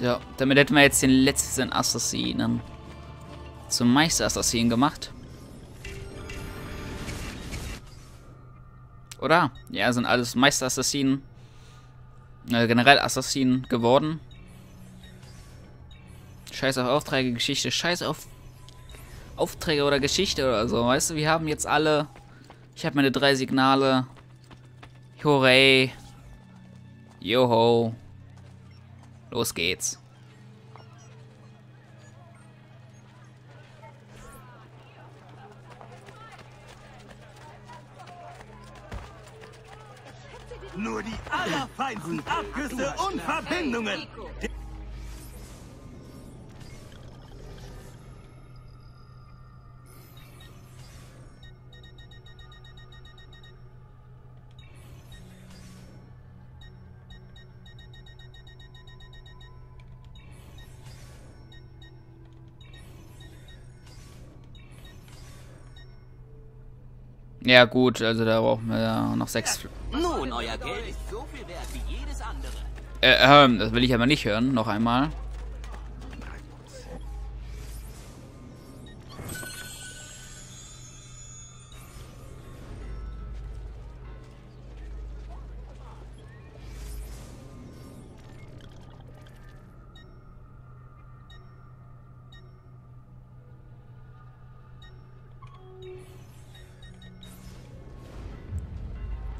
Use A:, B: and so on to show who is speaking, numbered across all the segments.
A: So, damit hätten wir jetzt den letzten Assassinen zum Meisterassassinen gemacht. Oder? Ja, sind alles Meisterassassinen. Äh, generell Assassinen geworden. Scheiß auf Aufträge, Geschichte, scheiß auf Aufträge oder Geschichte oder so. Weißt du, wir haben jetzt alle. Ich habe meine drei Signale. Hooray. Joho. Los geht's.
B: Nur die allerfeinsten Abgüsse und Verbindungen.
A: Ja gut, also da brauchen wir ja noch sechs.
C: Nun, euer Geld ist so viel wert wie jedes andere.
A: Äh, ähm, das will ich aber nicht hören. Noch einmal.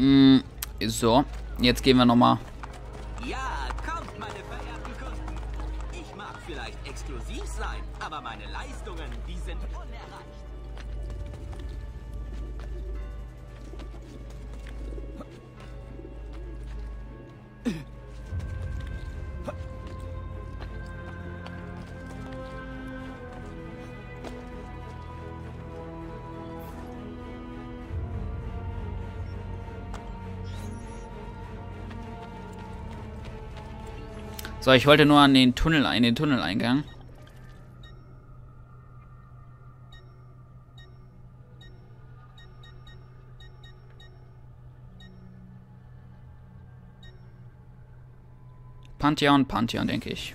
A: Mm, so, jetzt gehen wir nochmal.
C: Ja, kommt, meine verehrten Kunden. Ich mag vielleicht exklusiv sein, aber meine Leistungen,
A: So, ich wollte nur an den Tunnel, in den Tunneleingang. Pantheon, Pantheon, denke ich.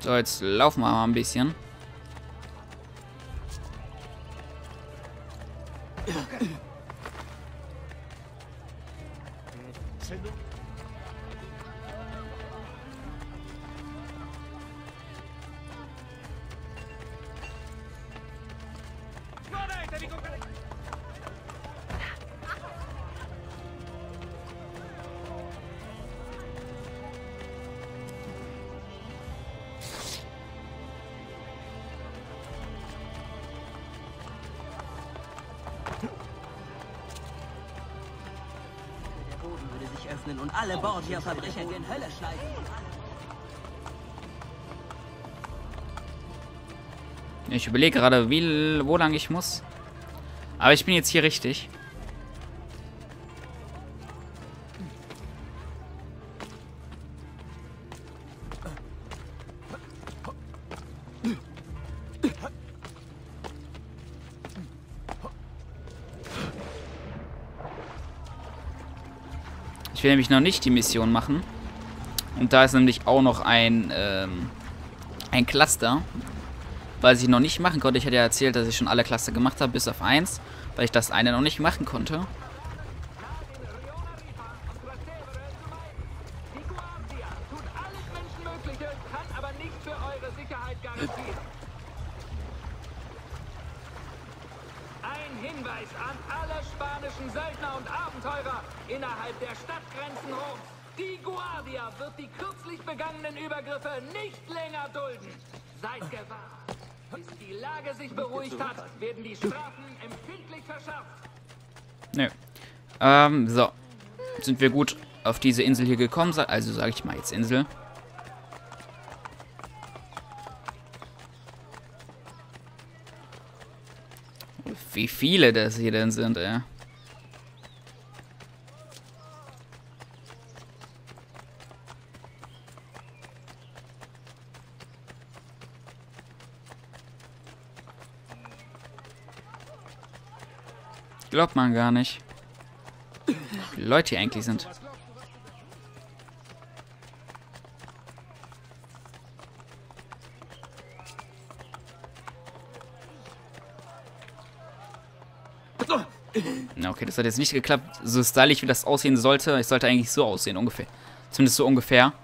A: So, jetzt laufen wir mal ein bisschen.
C: Öffnen und alle Borgia-Verbrecher in Hölle schleifen.
A: Ich überlege gerade, wie, wo lang ich muss. Aber ich bin jetzt hier richtig. Will nämlich noch nicht die Mission machen. Und da ist nämlich auch noch ein, ähm, ein Cluster, was ich noch nicht machen konnte. Ich hatte ja erzählt, dass ich schon alle Cluster gemacht habe, bis auf eins, weil ich das eine noch nicht machen konnte.
D: Ein Hinweis an alle spanischen Söldner und Abenteurer innerhalb der Stadtgrenzen Roms. Die Guardia wird die kürzlich begangenen Übergriffe nicht länger dulden. Seid gewahrt. Bis die Lage sich beruhigt hat, werden die Strafen empfindlich verschärft.
A: Nö. Ähm, so. sind wir gut auf diese Insel hier gekommen. Also sage ich mal jetzt Insel. Wie viele das hier denn sind, ey. Glaubt man gar nicht. Wie Leute hier eigentlich sind. Na, okay, das hat jetzt nicht geklappt. So stylisch, wie das aussehen sollte. Es sollte eigentlich so aussehen, ungefähr. Zumindest so ungefähr.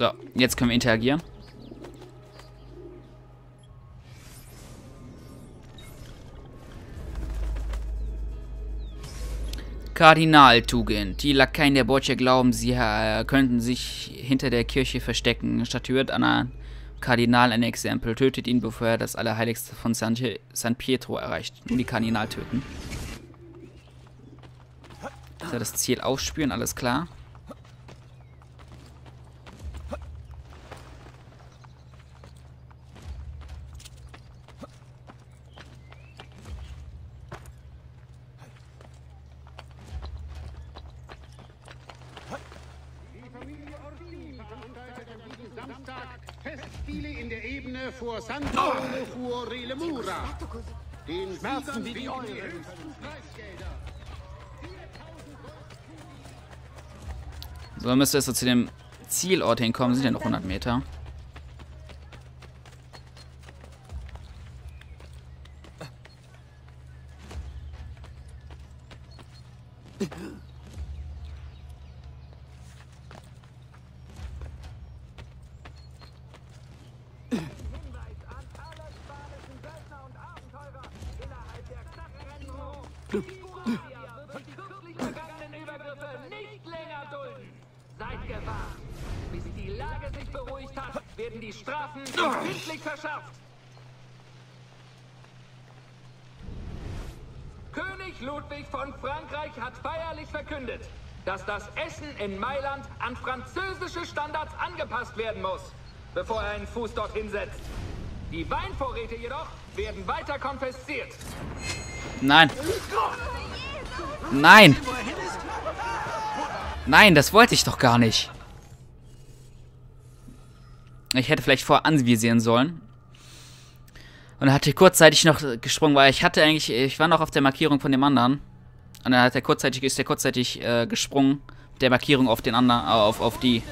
A: So, jetzt können wir interagieren. Kardinaltugend. Die Lakaien der Borgia glauben, sie äh, könnten sich hinter der Kirche verstecken. Statuiert an Kardinal ein Exempel. Tötet ihn, bevor er das Allerheiligste von San, San Pietro erreicht. Nur die Kardinal töten. Das Ziel ausspüren, alles klar.
E: Festspiele in der Ebene vor Sant'Antonio fuori le Mura. Den Schmerzen wie die euren. Preisgelder.
A: So, müsste es so zu dem Zielort hinkommen. Sind ja noch 100 Meter.
D: Werden die Strafen empfindlich verschärft. König Ludwig von Frankreich hat feierlich verkündet, dass das Essen in Mailand an französische Standards angepasst werden muss, bevor er einen Fuß dorthin setzt. Die Weinvorräte jedoch werden weiter konfisziert.
A: Nein. Nein. Nein, das wollte ich doch gar nicht. Ich hätte vielleicht vorher anvisieren sollen. Und dann hatte kurzzeitig noch gesprungen, weil ich hatte eigentlich, ich war noch auf der Markierung von dem anderen. Und dann hat er kurzzeitig, ist er kurzzeitig äh, gesprungen, mit der Markierung auf den anderen, äh, auf, auf die.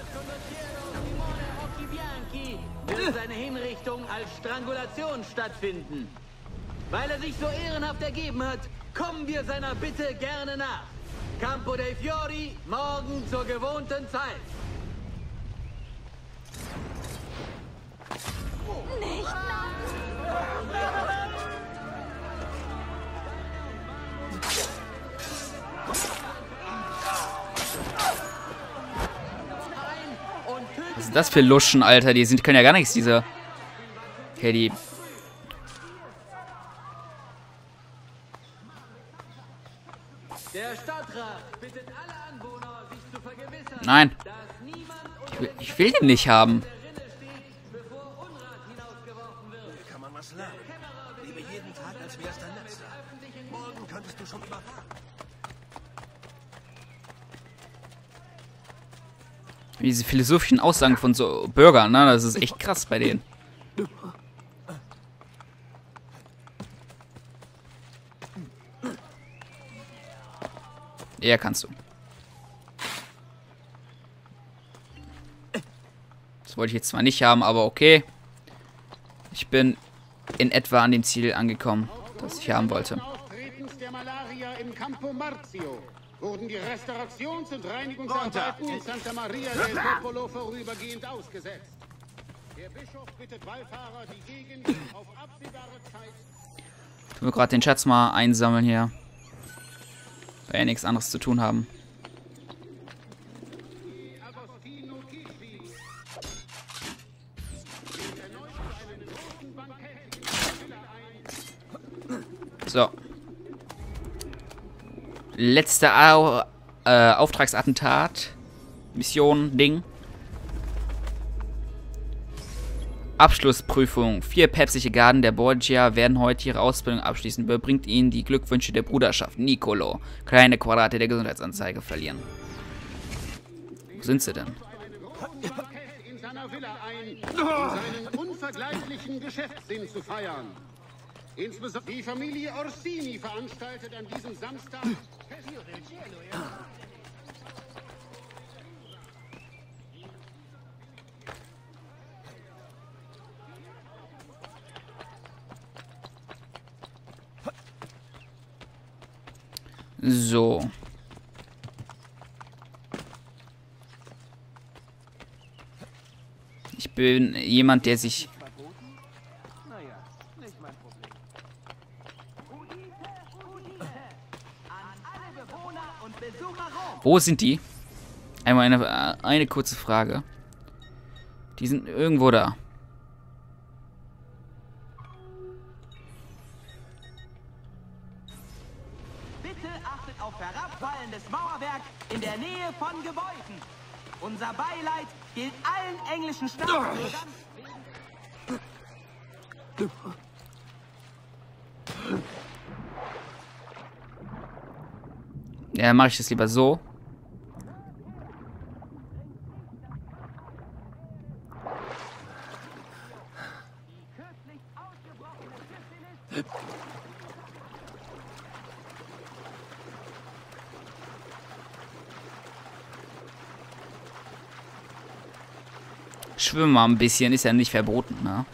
F: Seine Hinrichtung als Strangulation stattfinden. Weil er sich so ehrenhaft ergeben hat, kommen wir seiner Bitte gerne nach. Campo dei Fiori, morgen zur gewohnten Zeit.
A: Was sind das für Luschen, Alter? Die sind, können ja gar nichts, diese. Okay, die.
F: Der Stadtrat bittet alle Anwohner, sich zu vergewissern,
A: Nein. Ich will, ich will den nicht haben. Diese philosophischen Aussagen von so Bürgern, ne? Das ist echt krass bei denen. Ja, kannst du. Das wollte ich jetzt zwar nicht haben, aber okay. Ich bin in etwa an dem Ziel angekommen, das ich haben wollte.
F: Wurden die Restaurations- und Reinigungsarbeiten in Santa Maria del Popolo vorübergehend ausgesetzt. Der Bischof bittet Wallfahrer, die Gegend auf absehbare Zeit
A: Tun wir gerade den Schatz mal einsammeln hier. Weil wir nichts anderes zu tun haben.
F: Agostino Kischi lädt erneut zu einem großen Bankett in der Villa ein.
A: So. Letzter Au äh, Auftragsattentat. Mission, Ding. Abschlussprüfung. Vier päpstliche Garden der Borgia werden heute ihre Ausbildung abschließen. Überbringt ihnen die Glückwünsche der Bruderschaft. Nicolo. Kleine Quadrate der Gesundheitsanzeige verlieren. Wo sind sie denn?
F: In seiner Villa ein, seinen unvergleichlichen Geschäftssinn zu feiern. Insbesondere die Familie Orsini veranstaltet an diesem Samstag
A: So. Ich bin jemand, der sich... Wo sind die? Einmal eine, äh, eine kurze Frage. Die sind irgendwo da.
C: Bitte achtet auf herabfallendes Mauerwerk in der Nähe von Gebäuden. Unser Beileid gilt allen englischen Staatsbürgern.
A: Ja, mache ich das lieber so. Schwimmen mal ein bisschen, ist ja nicht verboten, ne?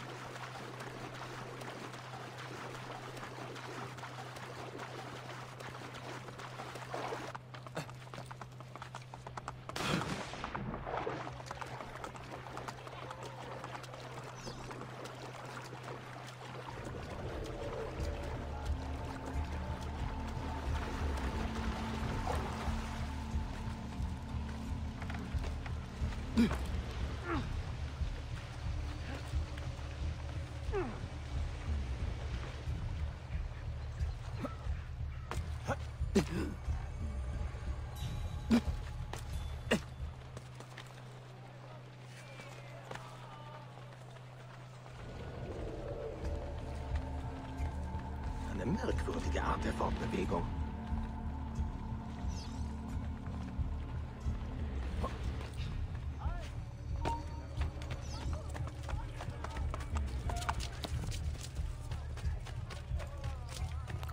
G: Der Fortbewegung.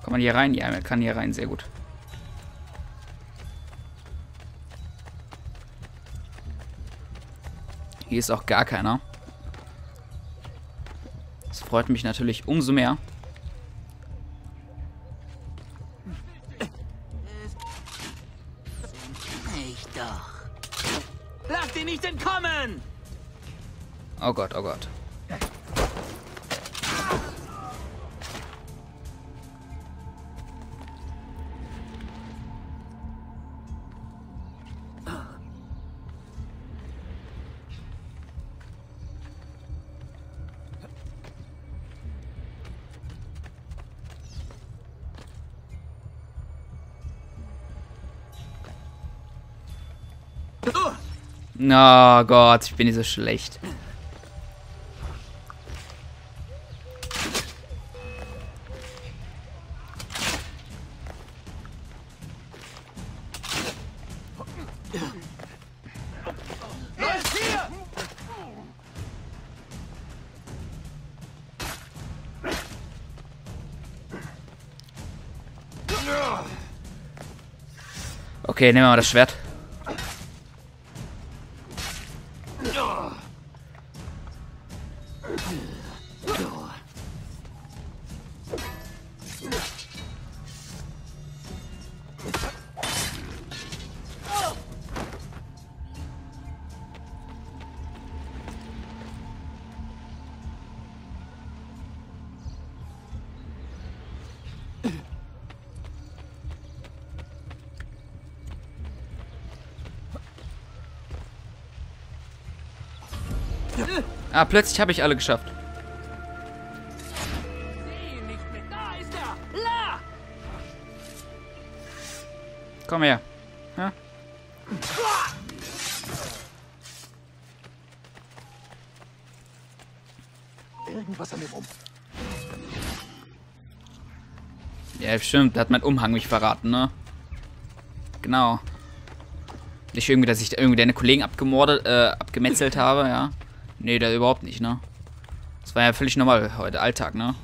A: Kann man hier rein? Ja, man kann hier rein, sehr gut. Hier ist auch gar keiner. Das freut mich natürlich umso mehr. Oh Gott, oh Gott. Oh Gott, ich bin nicht so schlecht. Okay, nehmen wir mal das Schwert. Ah, plötzlich habe ich alle geschafft. Komm her. Ja?
B: Irgendwas an dem Um.
A: Ja, stimmt. Da hat mein Umhang mich verraten, ne? Genau. Nicht irgendwie, dass ich irgendwie deine Kollegen abgemordet, äh, abgemetzelt habe, ja. Nee, da überhaupt nicht, ne? Das war ja völlig normal heute, Alltag, ne?